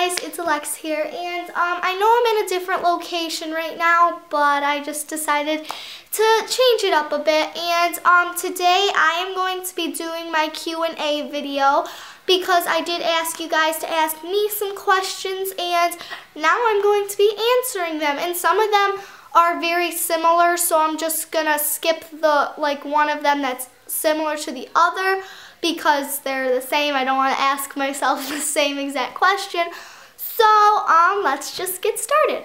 guys, it's Alex here, and um, I know I'm in a different location right now, but I just decided to change it up a bit, and um, today I am going to be doing my Q&A video because I did ask you guys to ask me some questions, and now I'm going to be answering them, and some of them are very similar, so I'm just gonna skip the, like, one of them that's similar to the other, because they're the same. I don't want to ask myself the same exact question. So um, let's just get started.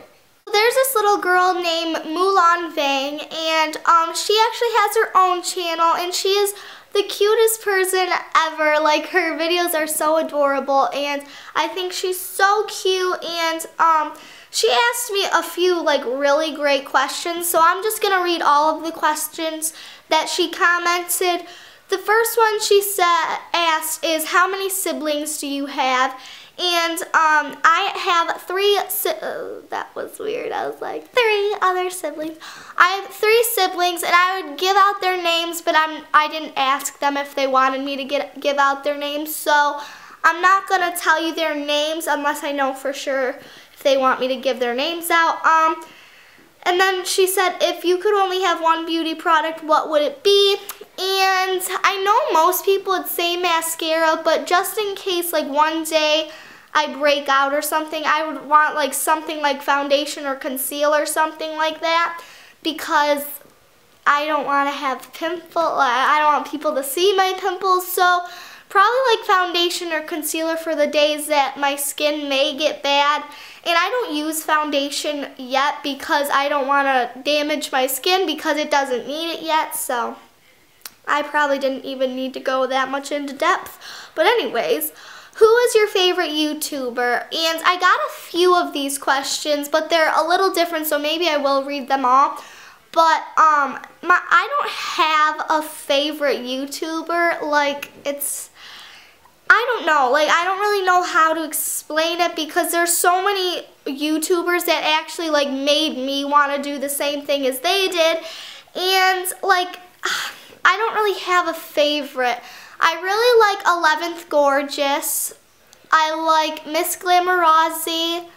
There's this little girl named Mulan Vang, and um, she actually has her own channel, and she is the cutest person ever. Like, her videos are so adorable, and I think she's so cute, and um, she asked me a few, like, really great questions, so I'm just going to read all of the questions that she commented. The first one she said asked is how many siblings do you have? And um, I have three, oh, that was weird, I was like, three other siblings. I have three siblings and I would give out their names, but I'm, I didn't ask them if they wanted me to get, give out their names. So I'm not going to tell you their names unless I know for sure if they want me to give their names out. Um, and then she said, if you could only have one beauty product, what would it be? And most people would say mascara, but just in case like one day I break out or something, I would want like something like foundation or concealer or something like that because I don't want to have pimple. I don't want people to see my pimples. So probably like foundation or concealer for the days that my skin may get bad. And I don't use foundation yet because I don't want to damage my skin because it doesn't need it yet. So I probably didn't even need to go that much into depth. But anyways, who is your favorite YouTuber? And I got a few of these questions, but they're a little different, so maybe I will read them all. But um, my, I don't have a favorite YouTuber. Like, it's I don't know. Like, I don't really know how to explain it because there's so many YouTubers that actually, like, made me want to do the same thing as they did. And, like, I don't really have a favorite. I really like 11th Gorgeous. I like Miss Glamorazzi.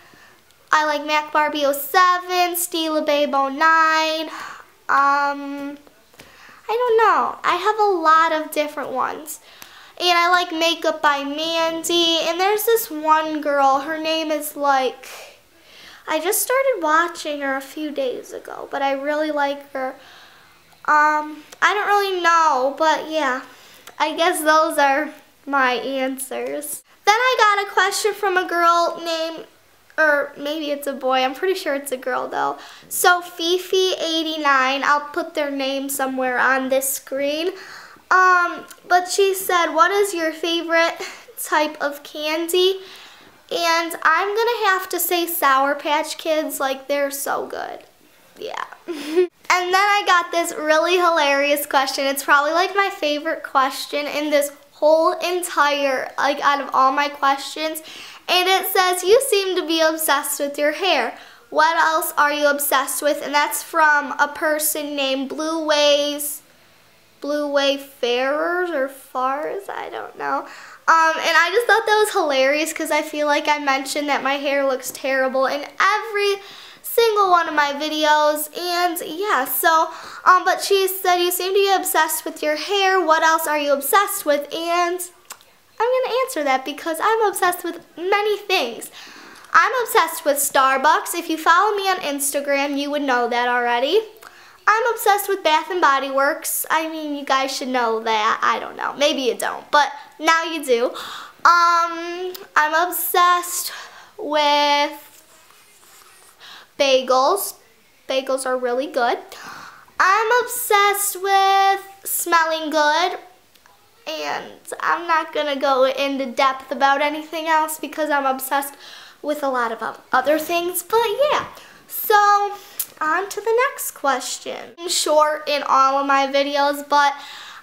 I like Mac Barbie 07, Stila Babe 09. Um, I don't know. I have a lot of different ones. And I like Makeup by Mandy. And there's this one girl, her name is like, I just started watching her a few days ago, but I really like her. Um, I don't really know, but yeah, I guess those are my answers. Then I got a question from a girl named, or maybe it's a boy, I'm pretty sure it's a girl though. So Fifi89, I'll put their name somewhere on this screen. Um, but she said, what is your favorite type of candy? And I'm going to have to say Sour Patch Kids, like they're so good. Yeah. and then I got this really hilarious question. It's probably like my favorite question in this whole entire, like out of all my questions. And it says, you seem to be obsessed with your hair. What else are you obsessed with? And that's from a person named Blue Ways Blue Wayfarers or Fars, I don't know. Um, and I just thought that was hilarious because I feel like I mentioned that my hair looks terrible in every single one of my videos. And yeah, so, um, but she said you seem to be obsessed with your hair. What else are you obsessed with? And I'm to answer that because I'm obsessed with many things. I'm obsessed with Starbucks. If you follow me on Instagram, you would know that already. I'm obsessed with Bath and Body Works. I mean, you guys should know that. I don't know. Maybe you don't, but now you do. Um, I'm obsessed with bagels. Bagels are really good. I'm obsessed with smelling good. And I'm not to go into depth about anything else because I'm obsessed with a lot of other things. But yeah, so on to the next question. I'm short in all of my videos, but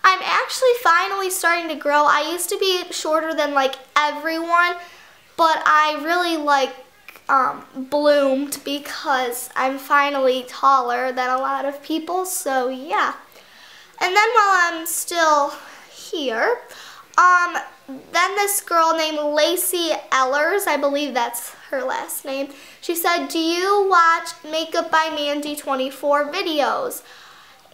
I'm actually finally starting to grow. I used to be shorter than like everyone, but I really like um, bloomed because I'm finally taller than a lot of people, so yeah. And then while I'm still here, um, then this girl named Lacey Ellers, I believe that's her last name, she said, do you watch Makeup by Mandy 24 videos?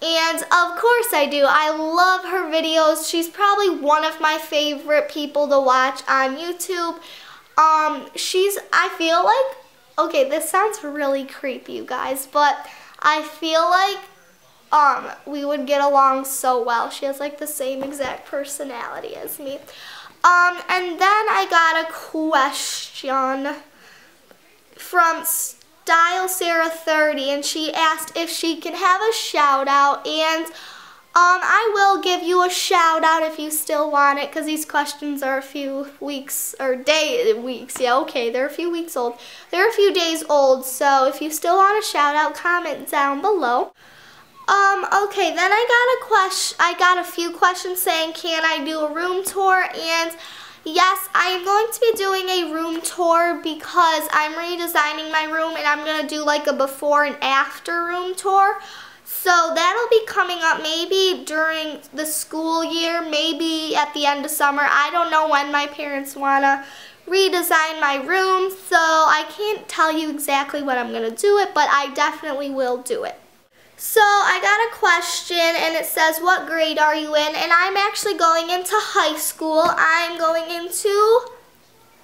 And of course I do. I love her videos. She's probably one of my favorite people to watch on YouTube. Um, she's, I feel like, okay, this sounds really creepy, you guys, but I feel like um, we would get along so well. She has like the same exact personality as me. Um, and then I got a question from Style Sarah 30 and she asked if she can have a shout out and um, I will give you a shout out if you still want it because these questions are a few weeks or day weeks. Yeah, okay, they're a few weeks old. They're a few days old, so if you still want a shout out, comment down below. Um, okay, then I got a question, I got a few questions saying, can I do a room tour? And yes, I am going to be doing a room tour because I'm redesigning my room and I'm going to do like a before and after room tour. So that'll be coming up maybe during the school year, maybe at the end of summer. I don't know when my parents want to redesign my room, so I can't tell you exactly when I'm going to do it, but I definitely will do it. So I got a question and it says, what grade are you in? And I'm actually going into high school. I'm going into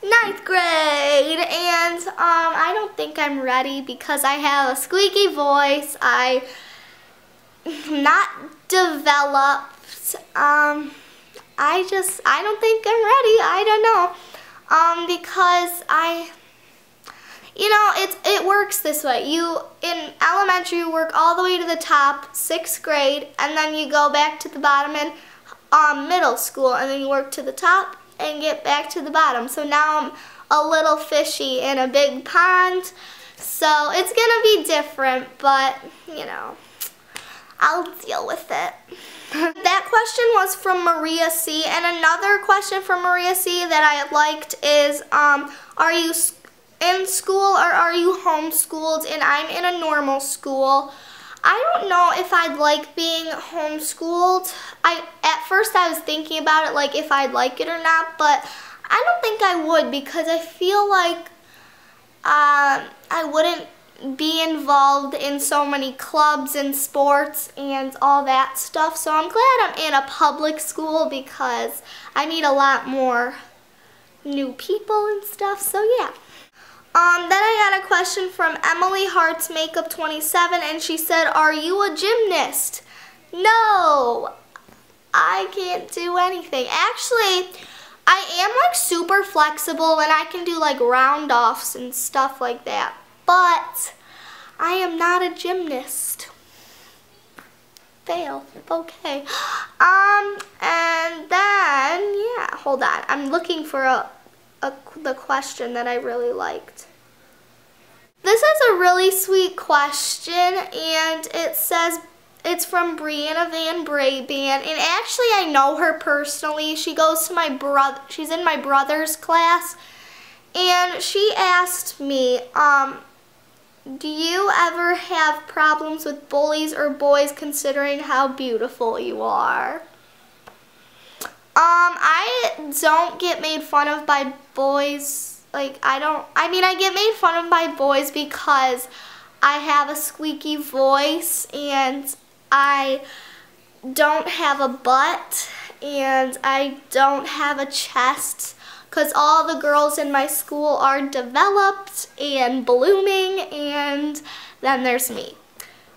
ninth grade and um, I don't think I'm ready because I have a squeaky voice. I not developed. Um, I just, I don't think I'm ready. I don't know. Um, because I you know, it, it works this way. You, in elementary, you work all the way to the top, sixth grade, and then you go back to the bottom in um, middle school, and then you work to the top and get back to the bottom. So now I'm a little fishy in a big pond. So it's going to be different, but, you know, I'll deal with it. that question was from Maria C. And another question from Maria C. that I liked is, um, are you in school or are you homeschooled and I'm in a normal school. I don't know if I'd like being homeschooled. I At first I was thinking about it like if I'd like it or not, but I don't think I would because I feel like uh, I wouldn't be involved in so many clubs and sports and all that stuff. So I'm glad I'm in a public school because I meet a lot more new people and stuff. So yeah. Um, then I got a question from Emily Hart's Makeup 27 and she said, are you a gymnast? No, I can't do anything. Actually, I am like super flexible and I can do like round offs and stuff like that. But I am not a gymnast. Fail. Okay. Um, and then, yeah, hold on. I'm looking for a a, the question that I really liked. This is a really sweet question and it says it's from Brianna Van Braban and actually I know her personally. She goes to my brother, she's in my brother's class and she asked me, um, do you ever have problems with bullies or boys considering how beautiful you are? Um, I don't get made fun of by boys. Like, I don't, I mean, I get made fun of by boys because I have a squeaky voice and I don't have a butt and I don't have a chest because all the girls in my school are developed and blooming and then there's me.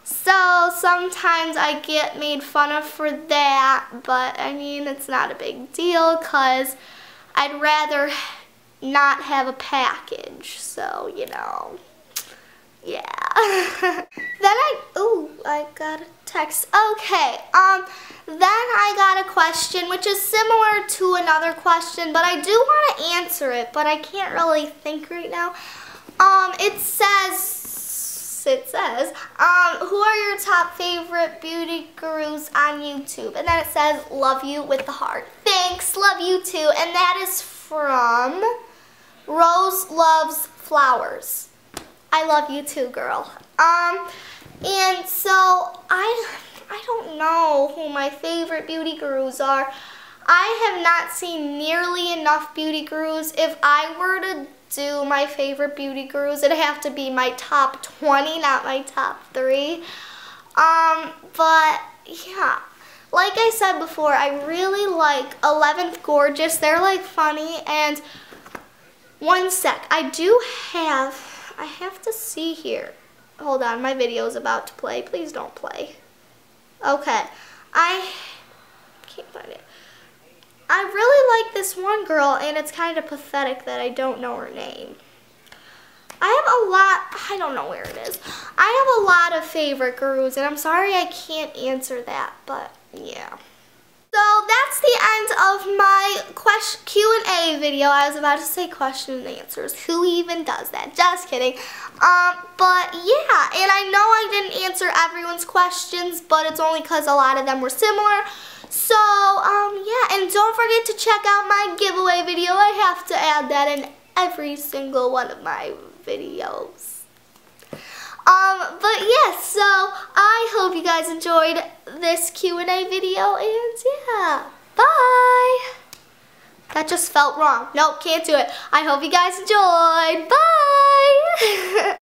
So sometimes I get made fun of for that, but I mean, it's not a big deal because I'd rather not have a package. So, you know, yeah. then I, oh, I got a text. Okay, um, then I got a question which is similar to another question, but I do want to answer it, but I can't really think right now. Um, it says, it says, um, who are your top favorite beauty gurus on YouTube? And then it says, love you with the heart. Thanks, love you too. And that is from Rose Loves Flowers. I love you too, girl. Um, and so I, I don't know who my favorite beauty gurus are. I have not seen nearly enough beauty gurus. If I were to do my favorite beauty gurus, it'd have to be my top 20, not my top three. Um, but yeah, like I said before, I really like 11th Gorgeous. They're like funny and one sec, I do have, I have to see here. Hold on, my video is about to play. Please don't play. Okay, I can't find it. I really like this one girl, and it's kind of pathetic that I don't know her name. I have a lot, I don't know where it is. I have a lot of favorite gurus, and I'm sorry I can't answer that, but yeah. So that's the end of my Q&A video. I was about to say question and answers. Who even does that? Just kidding. Um, but yeah, and I know I didn't answer everyone's questions, but it's only because a lot of them were similar. So, um, yeah, and don't forget to check out my giveaway video. I have to add that in every single one of my videos. Um, but yes, yeah, so I hope you guys enjoyed this Q&A video, and yeah, bye! That just felt wrong. Nope, can't do it. I hope you guys enjoyed. Bye!